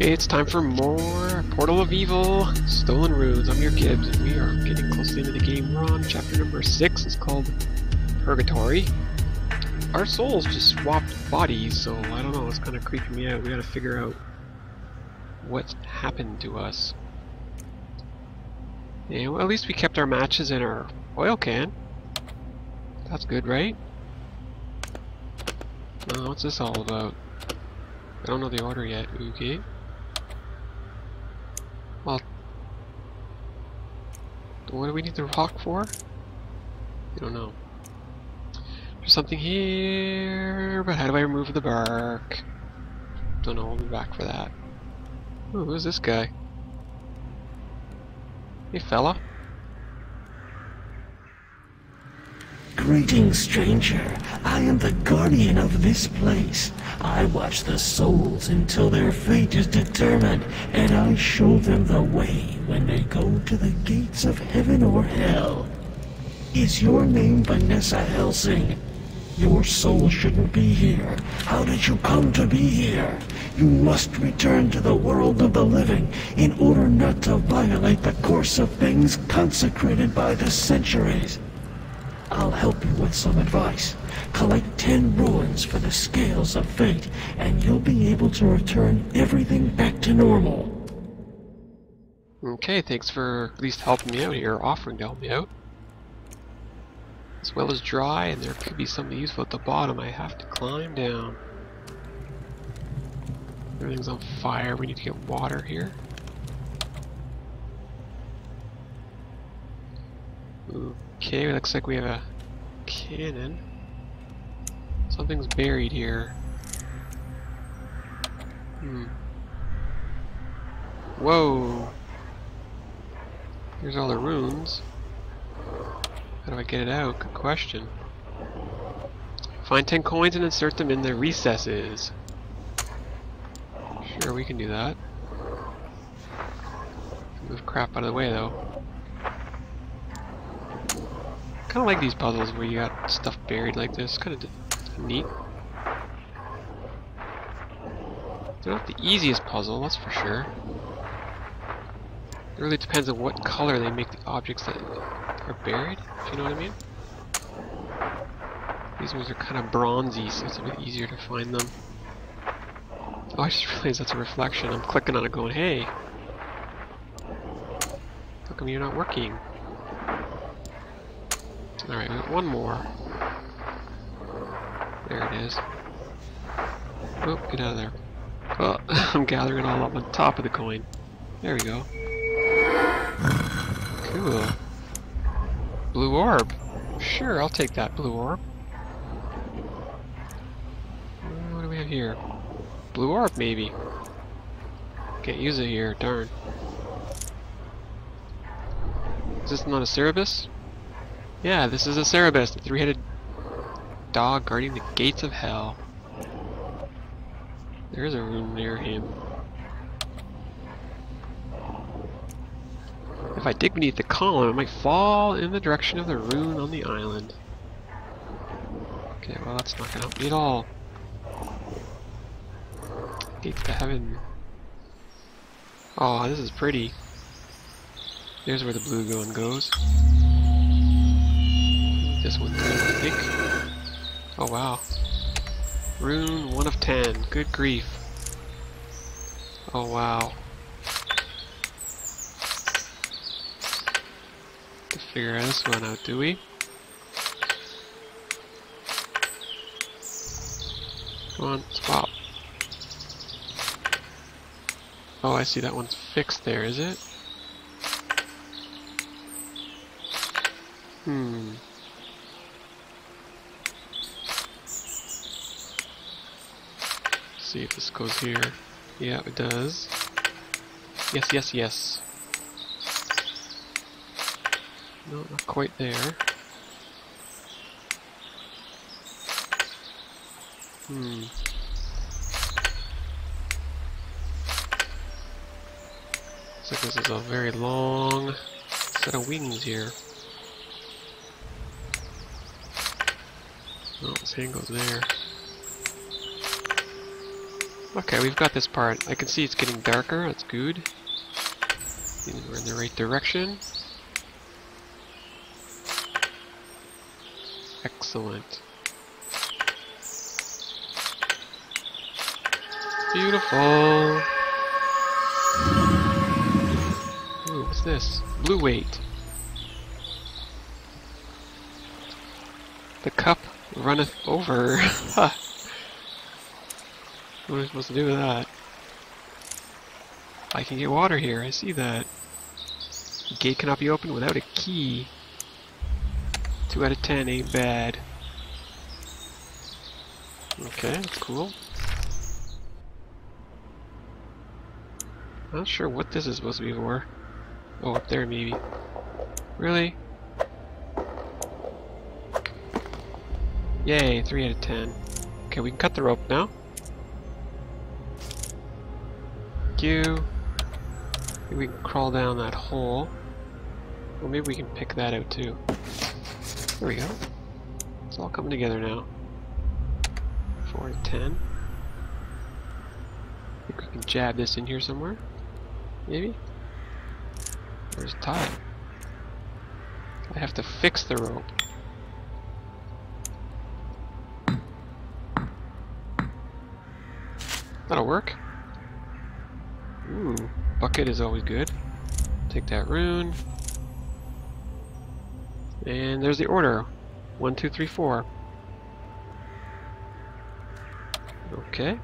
It's time for more Portal of Evil, Stolen Runes. I'm YourGibs, and we are getting close to the end of the game. We're on chapter number 6. It's called Purgatory. Our souls just swapped bodies, so I don't know, it's kind of creeping me out. We gotta figure out what happened to us. Yeah, well, at least we kept our matches in our oil can. That's good, right? What's this all about? I don't know the order yet. Okay. Well, what do we need the rock for? I don't know. There's something here, but how do I remove the bark? Don't know, we'll be back for that. Ooh, who's this guy? Hey fella. Greetings, stranger. I am the guardian of this place. I watch the souls until their fate is determined, and I show them the way when they go to the gates of heaven or hell. Is your name Vanessa Helsing? Your soul shouldn't be here. How did you come to be here? You must return to the world of the living in order not to violate the course of things consecrated by the centuries. I'll help you with some advice. Collect ten runes for the scales of fate, and you'll be able to return everything back to normal. Okay, thanks for at least helping me out here, offering to help me out. As well as dry, and there could be something useful at the bottom. I have to climb down. Everything's on fire. We need to get water here. Okay, looks like we have a cannon. Something's buried here. Hmm. Whoa! Here's all the runes. How do I get it out? Good question. Find 10 coins and insert them in the recesses. Sure, we can do that. Move crap out of the way though. Kind of like these puzzles where you got stuff buried like this. Kind of neat. They're not the easiest puzzle, that's for sure. It really depends on what color they make the objects that are buried, if you know what I mean. These ones are kind of bronzy, so it's a bit easier to find them. Oh, I just realized that's a reflection. I'm clicking on it going, hey! How come you're not working? Alright, got one more. There it is. Oh, get out of there. Oh, I'm gathering all up on top of the coin. There we go. Cool. Blue orb. Sure, I'll take that blue orb. What do we have here? Blue orb, maybe. Can't use it here, darn. Is this not a Cerberus? Yeah, this is a Cerberus, the three-headed dog guarding the gates of hell. There's a rune near him. If I dig beneath the column, I might fall in the direction of the rune on the island. Okay, well that's not gonna help me at all. Gates to heaven. Oh, this is pretty. There's where the blue gun goes. This good, I think. Oh wow. Rune 1 of 10. Good grief. Oh wow. To figure this one out, do we? Come on, swap. Oh, I see that one's fixed there, is it? Hmm. See if this goes here. Yeah, it does. Yes, yes, yes. No, not quite there. Hmm. Like this is a very long set of wings here. Oh, his hand goes there. Okay, we've got this part. I can see it's getting darker. That's good. We're in the right direction. Excellent. Beautiful. Ooh, what's this? Blue weight. The cup runneth over. what am I supposed to do with that? I can get water here, I see that. Gate cannot be opened without a key. 2 out of 10 ain't bad. Okay, that's cool. Not sure what this is supposed to be for. Oh, up there maybe. Really? Yay, 3 out of 10. Okay, we can cut the rope now. You. Maybe we can crawl down that hole. Well, maybe we can pick that out too. There we go. It's all coming together now. 4 to 10. I think we can jab this in here somewhere. Maybe? Where's tie? I have to fix the rope. That'll work. Ooh, bucket is always good. Take that rune. And there's the order. One, two, three, four. Okay.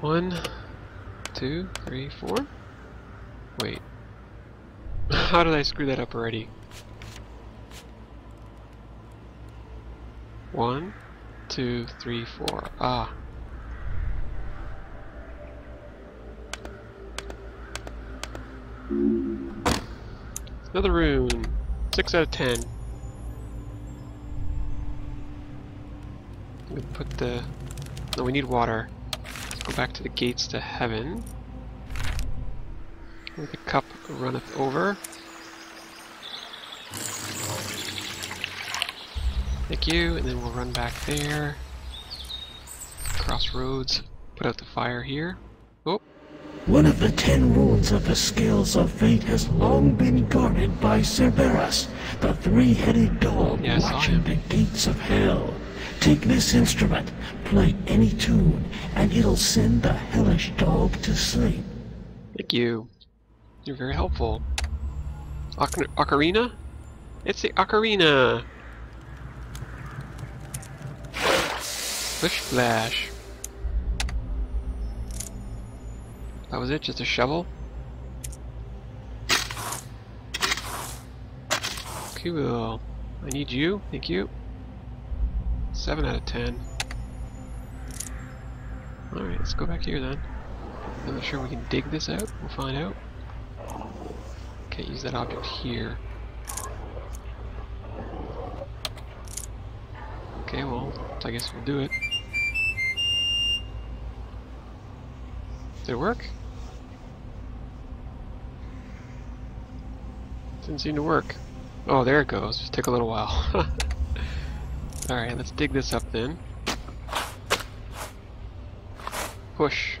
One, two, three, four. Wait. How did I screw that up already? One, two, three, four. Ah. Another rune. Six out of ten. We put the. No, we need water. Let's go back to the gates to heaven. Where the cup runneth over. Thank you, and then we'll run back there. Crossroads. Put out the fire here. One of the ten runes of the Scales of Fate has long been guarded by Cerberus, the three-headed dog saw watching the gates of hell. Take this instrument, play any tune, and it'll send the hellish dog to sleep. thank you. You're very helpful. Ocar ocarina? It's the ocarina! Splish splash. That was it? Just a shovel? Cool. I need you. Thank you. 7 out of 10. Alright, let's go back here then. I'm not sure we can dig this out. We'll find out. Can't use that object here. Okay, well, I guess we'll do it. Did it work? Didn't seem to work. Oh, there it goes. Just took a little while. Alright, let's dig this up then. Push.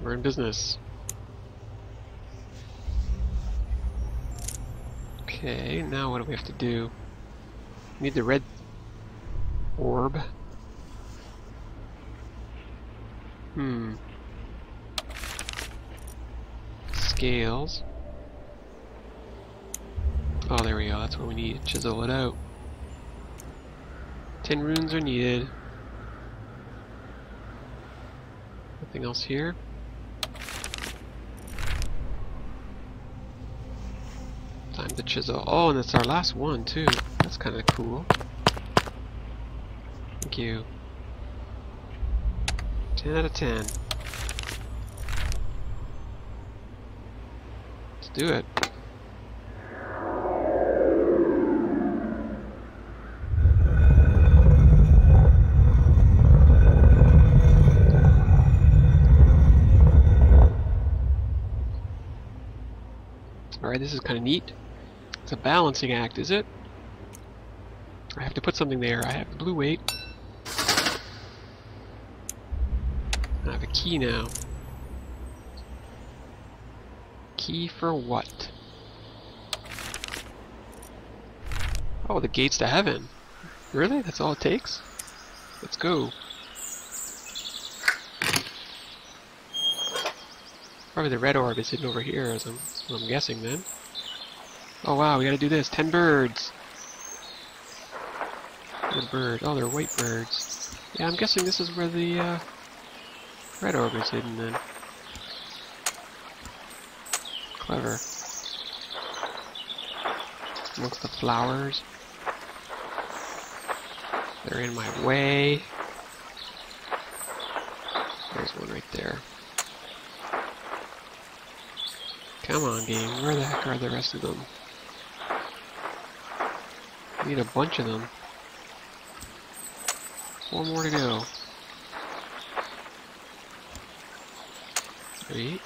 We're in business. Okay, now what do we have to do? Need the red orb. Hmm. Scales. Oh, there we go. That's what we need. Chisel it out. Ten runes are needed. Nothing else here. Time to chisel. Oh, and it's our last one too. That's kind of cool. Thank you. 10 out of 10. Do it. Alright, this is kind of neat. It's a balancing act, is it? I have to put something there. I have the blue weight. I have a key now. Key for what? Oh, the gates to heaven. Really? That's all it takes? Let's go. Probably the red orb is hidden over here, as I'm, I'm guessing then. Oh wow, we gotta do this. Ten birds! Bird. Oh, they're white birds. Yeah, I'm guessing this is where the uh, red orb is hidden then. Clever. Amongst the flowers. They're in my way. There's one right there. Come on, game. Where the heck are the rest of them? I need a bunch of them. Four more to go. Three.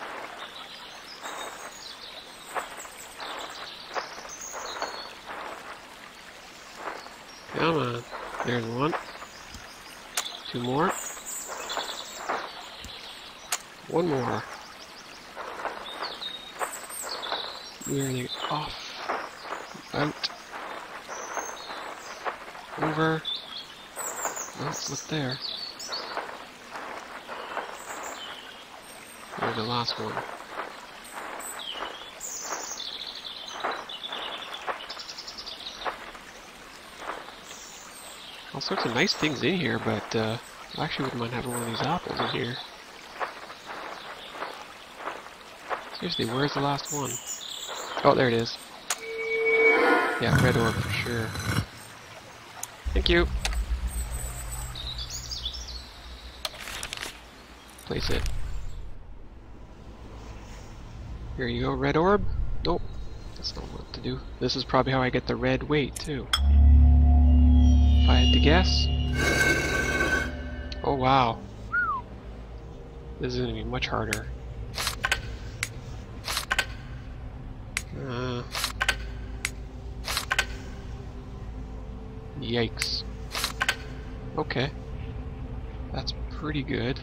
Come on. There's one. Two more. One more. They off? Out. Over. Let's look there. There's the last one. All sorts of nice things in here, but uh, I actually wouldn't mind having one of these apples in here. Seriously, where's the last one? Oh, there it is. Yeah, red orb for sure. Thank you. Place it. Here you go, red orb. Nope, that's not what to do. This is probably how I get the red weight, too. Had to guess. Oh, wow. This is going to be much harder. Uh, yikes. Okay. That's pretty good.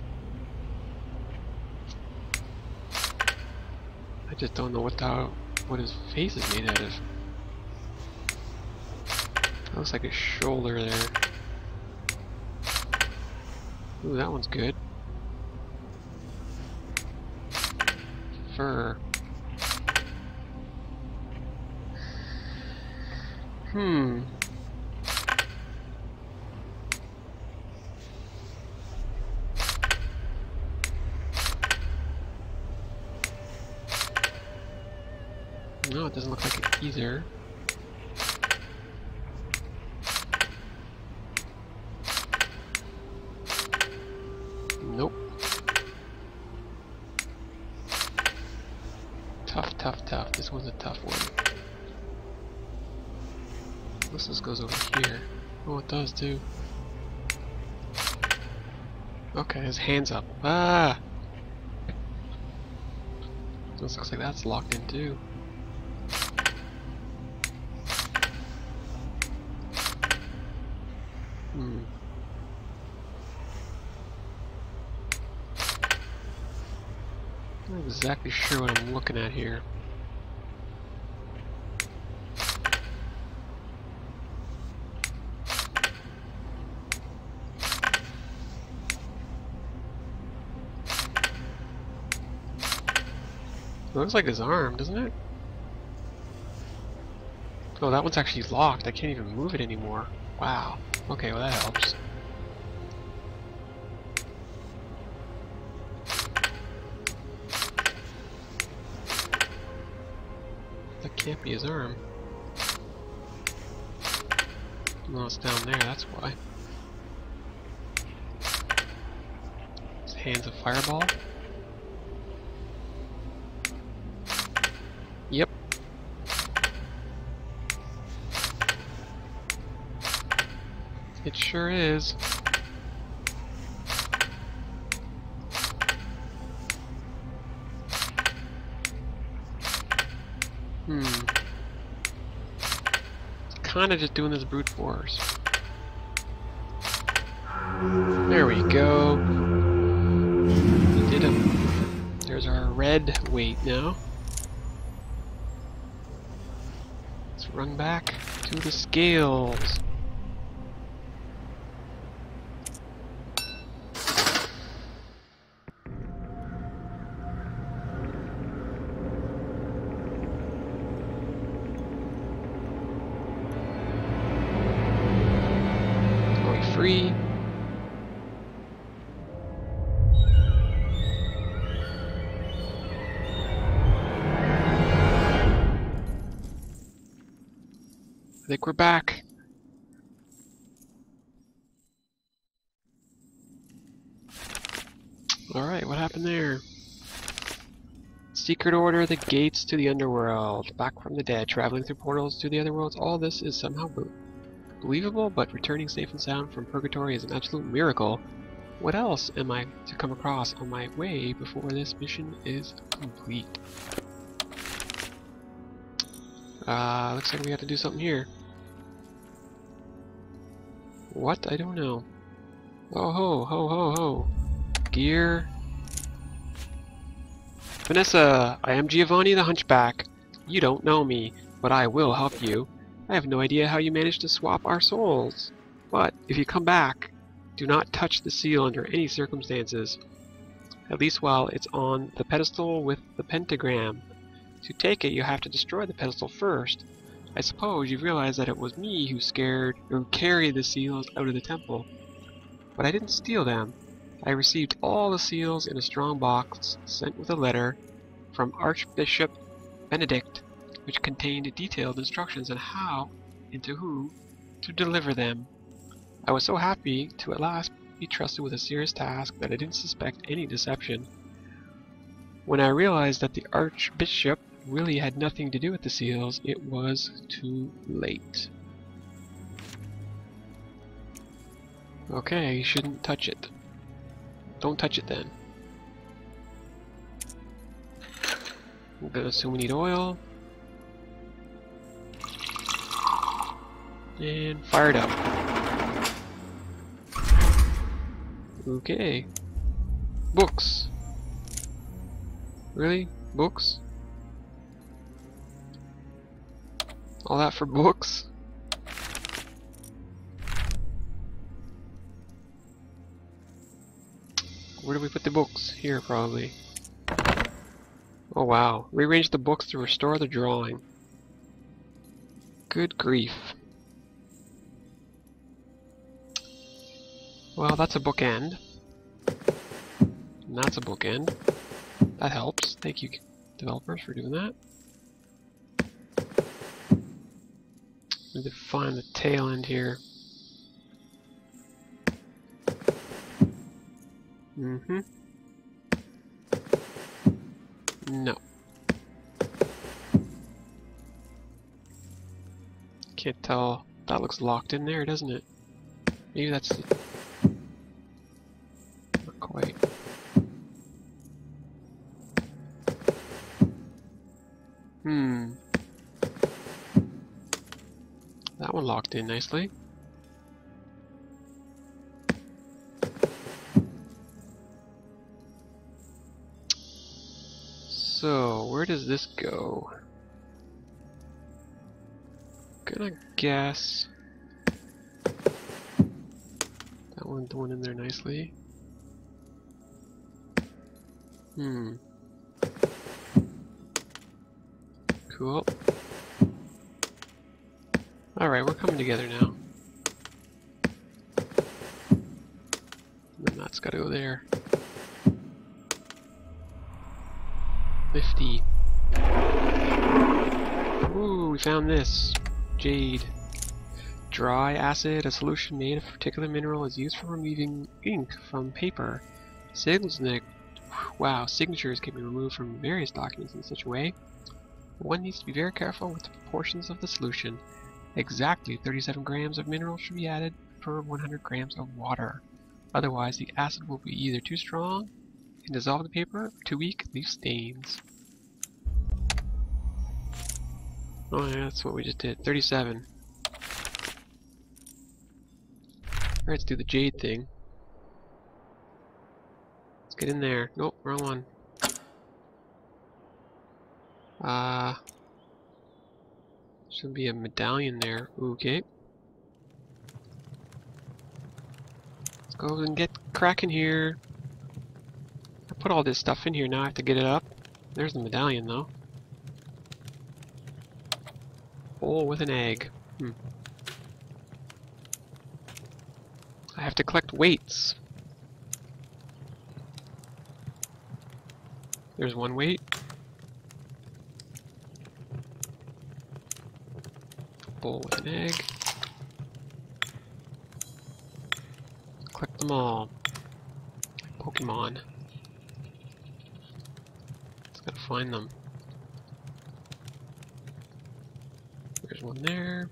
I just don't know what the what his face is made out of. Looks like a shoulder there. Ooh, that one's good. Fur. Hmm. One's a tough one. This goes over here. Oh, it does too. Okay, his hand's up. Ah! This looks like that's locked in too. Hmm. Not exactly sure what I'm looking at here. It looks like his arm, doesn't it? Oh, that one's actually locked. I can't even move it anymore. Wow. Okay, well that helps. That can't be his arm. No, it's down there, that's why. His hand's a fireball? Sure is. Hmm. Kind of just doing this brute force. There we go. We did him. There's our red weight now. Let's run back to the scales. Think we're back. Alright, what happened there? Secret Order, the gates to the underworld. Back from the dead, traveling through portals to the other worlds. All this is somehow believable, but returning safe and sound from purgatory is an absolute miracle. What else am I to come across on my way before this mission is complete? Uh, looks like we have to do something here. What? I don't know. Oh ho, ho ho ho. Gear. Vanessa, I am Giovanni the Hunchback. You don't know me, but I will help you. I have no idea how you managed to swap our souls. But if you come back, do not touch the seal under any circumstances. At least while it's on the pedestal with the pentagram. To take it, you have to destroy the pedestal first. I suppose you realize that it was me who scared or carried the seals out of the temple. But I didn't steal them. I received all the seals in a strong box sent with a letter from Archbishop Benedict, which contained detailed instructions on how and to whom to deliver them. I was so happy to at last be trusted with a serious task that I didn't suspect any deception. When I realized that the Archbishop really had nothing to do with the seals, it was too late. Okay, you shouldn't touch it. Don't touch it then. I'm gonna assume we need oil. And fire it up. Okay. Books. Really? Books? All that for books? Where do we put the books? Here, probably. Oh wow. Rearrange the books to restore the drawing. Good grief. Well, that's a bookend. And that's a bookend. That helps. Thank you, developers, for doing that. Need to find the tail end here. Mm-hmm. No. Can't tell. That looks locked in there, doesn't it? Maybe that's... Not quite. Hmm. That one locked in nicely. So, where does this go? Gonna guess... That one's going in there nicely. Hmm. Cool. Alright, we're coming together now. And that's gotta go there. 50. Ooh, we found this. Jade. Dry acid, a solution made of a particular mineral, is used for removing ink from paper. Signature, wow, signatures can be removed from various documents in such a way. One needs to be very careful with the proportions of the solution. Exactly 37 grams of mineral should be added per 100 grams of water. Otherwise, the acid will be either too strong and dissolve the paper, or too weak, leave stains. Oh yeah, that's what we just did. 37. Alright, let's do the jade thing. Let's get in there. Nope, wrong one. Uh, should be a medallion there. Okay. Let's go and get cracking here. I put all this stuff in here now. I have to get it up. There's the medallion though. Bowl with an egg. Hmm. I have to collect weights. There's one weight. Bowl with an egg. Collect them all. Pokemon. Just gotta find them. There's one there.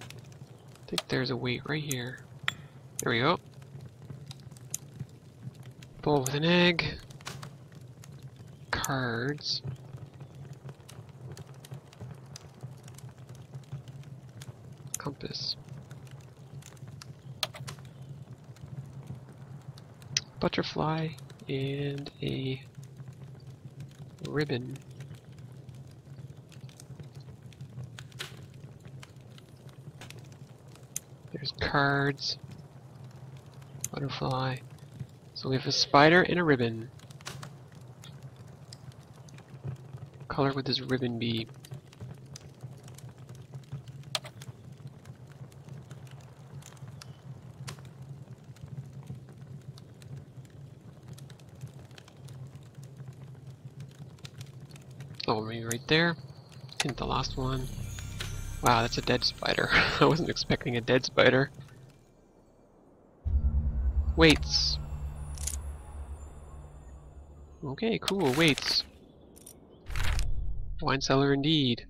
I think there's a weight right here. There we go. Bowl with an egg. Cards. Compass. Butterfly and a ribbon. There's cards. Butterfly. So we have a spider and a ribbon. Color would this ribbon be? Oh, maybe right there. Hint the last one. Wow, that's a dead spider. I wasn't expecting a dead spider. Weights. Okay, cool, weights. Wine cellar indeed.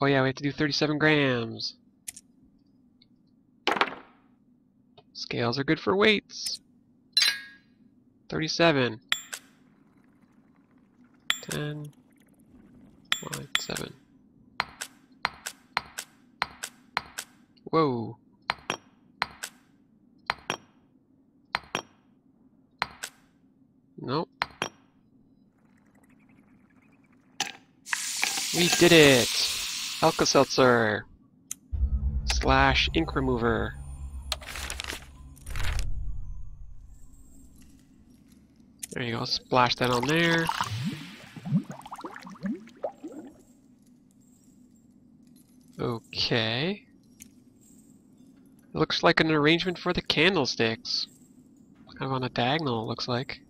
Oh yeah, we have to do 37 grams. Scales are good for weights. 37. 10. 1, 7. Whoa. Nope. We did it! Alka-Seltzer! Slash ink remover. There you go, splash that on there. Okay. Looks like an arrangement for the candlesticks. Kind of on a diagonal, it looks like.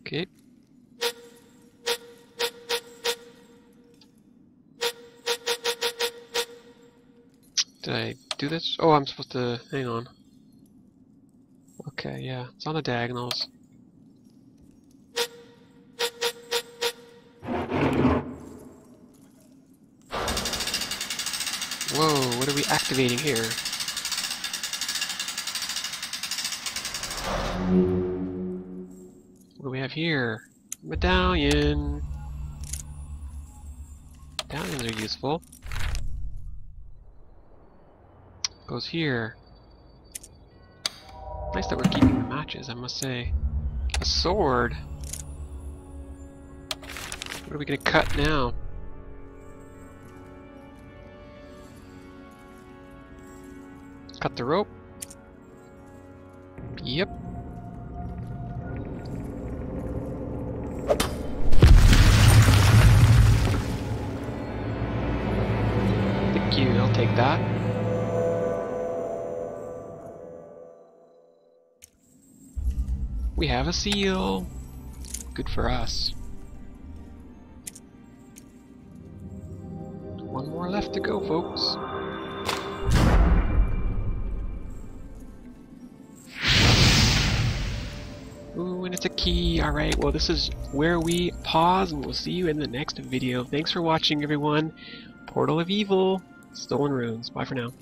Okay. Did I do this? Oh, I'm supposed to... hang on. Okay, yeah, it's on the diagonals. Whoa, what are we activating here? What do we have here? Medallion! Medallions are useful. Goes here. Nice that we're keeping the matches, I must say. A sword! What are we gonna cut now? Cut the rope. Yep. Thank you, I'll take that. We have a seal. Good for us. One more left to go, folks. And it's a key. Alright, well this is where we pause, and we'll see you in the next video. Thanks for watching, everyone. Portal of Evil, Stolen Runes. Bye for now.